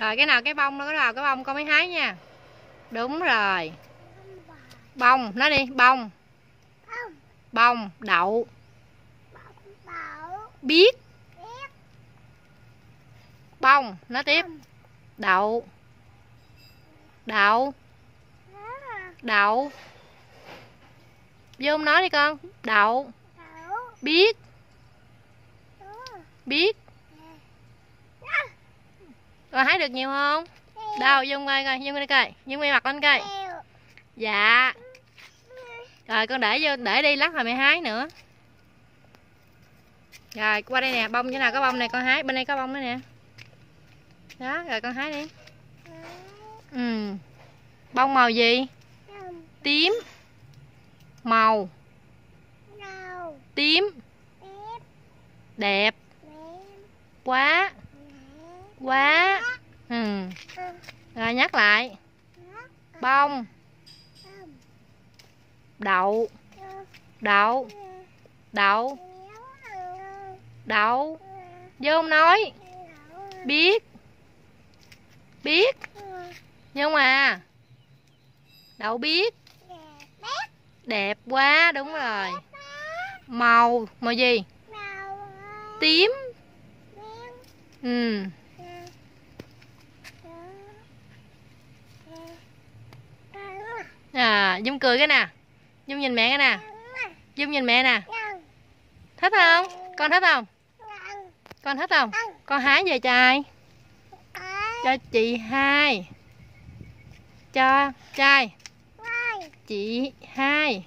rồi cái nào cái bông nó có nào cái bông con mới hái nha. Đúng rồi. Bông nói đi bông. Bông. Đậu. Biết. Bông nói tiếp. Đậu. Đậu. Đậu. Vô nói đi con. Đậu. Biết. Biết con hái được nhiều không? Đâu, dung ơi, coi, dung đi coi, dung quay mặt lên coi. Dạ. Rồi, con để vô, để đi lát rồi mẹ hái nữa. Rồi, qua đây nè, bông chỗ nào có bông này con hái, bên đây có bông nữa nè. Đó, rồi con hái đi. Ừ. Bông màu gì? Tím. Màu. Tím. Đẹp. Quá. Quá rồi nhắc lại. Bông. Đậu. Đậu. Đậu. Đậu. Vô không nói. Biết. Biết. Nhưng mà đậu biết. Đẹp quá đúng rồi. Màu màu gì? Tím. Ừ dung cười cái nè. Dung nhìn mẹ cái nè. Dung nhìn mẹ nè. Thích không? Con thích không? Con thích không? Con hái về cho ai? Cho chị hai. Cho trai. Chị hai.